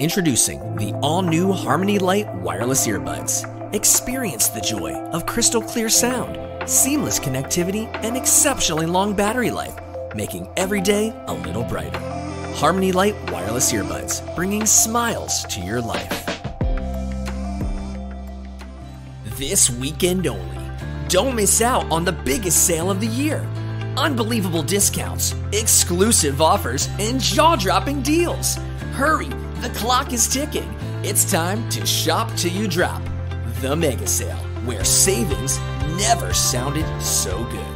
Introducing the all new Harmony Light wireless earbuds. Experience the joy of crystal clear sound, seamless connectivity, and exceptionally long battery life, making every day a little brighter. Harmony Light wireless earbuds, bringing smiles to your life. This weekend only. Don't miss out on the biggest sale of the year. Unbelievable discounts, exclusive offers, and jaw dropping deals. Hurry, the clock is ticking. It's time to shop till you drop. The mega sale, where savings never sounded so good.